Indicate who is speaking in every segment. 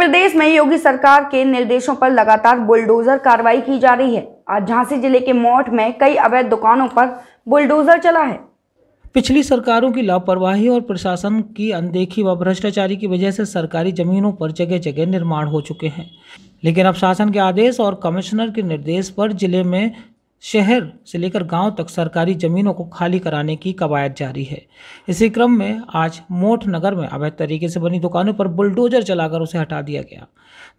Speaker 1: प्रदेश में योगी सरकार के निर्देशों पर लगातार बुलडोजर कार्रवाई की जा रही है। आज झांसी ज़िले के मोठ में कई अवैध दुकानों पर बुलडोजर चला है।
Speaker 2: पिछली सरकारों की लापरवाही और प्रशासन की अनदेखी व भ्रष्टाचारी की वजह से सरकारी जमीनों पर जगह जगह निर्माण हो चुके हैं। लेकिन अब शासन के आदेश और कमिश्नर के निर्देश पर ज़िले में शहर से लेकर गाँव तक सरकारी जमीनों को खाली कराने की कवायद जारी है। इसी क्रम में आज मोठ नगर में अवैध तरीके से बनी दुकानों पर बुलडोजर चलाकर उसे हटा दिया गया।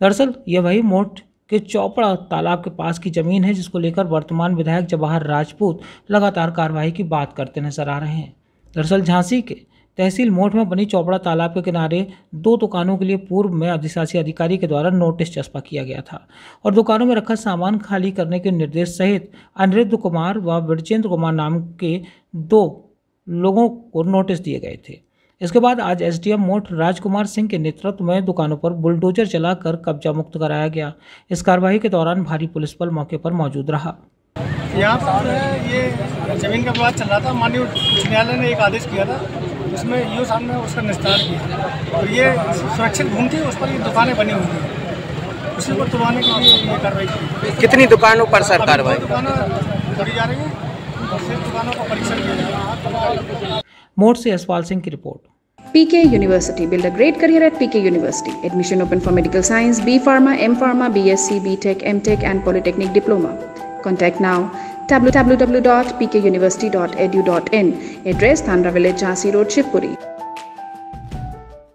Speaker 2: दरअसल यह वही मोठ के चौपड़ा तालाब के पास की ज़मीन है, जिसको लेकर वर्तमान विधायक जवाहर राजपूत लगातार कार्रवाई की बात करते नज़र आ रहे हैं। दरअसल, झांसी के तहसील मोठ में बनी चौपड़ा तालाब के किनारे दो दुकानों के लिए पूर्व में अधिशासी अधिकारी के द्वारा नोटिस चस्पा किया गया था और दुकानों में रखा सामान खाली करने के निर्देश सहित अनिरुद्ध कुमार व विरचेंद्र कुमार नाम के दो लोगों को नोटिस दिए गए थे। इसके बाद आज एसडीएम मोठ राजकुमार सिंह के नेतृत्व में दुकानों पर बुलडोजर चलाकर कब्जा मुक्त कराया गया। इस कार्यवाही के दौरान भारी पुलिस बल मौके पर मौजूद रहा।
Speaker 3: यहाँ पर ये ज़मीन का विवाद चल रहा था। माननीय न्यायालय ने एक आदेश किया था जिसमें ईओ साहब ने उसका निस्तार किया और ये सुरक्षित भूमि थी उस पर ये दुकानें बनी हुई थी उसी को तुड़वाने के लिए ये कार्रवाई की
Speaker 4: कितनी दुकानों पर सर कार्रवाई
Speaker 3: दुकानें करी जा रही हैं और सिर्फ़ दुकानों का परीक्षण किया जा रहा है
Speaker 2: मोठ से यशपाल सिंह की report
Speaker 5: PK University. Build a great career at PK University. Admission open for medical science, B Pharma, M Pharma, BSc, BTech, MTech, and Polytechnic Diploma. Contact now www.pkuniversity.edu.in. Address Thandra Village, Jhansi Road, Shivpuri.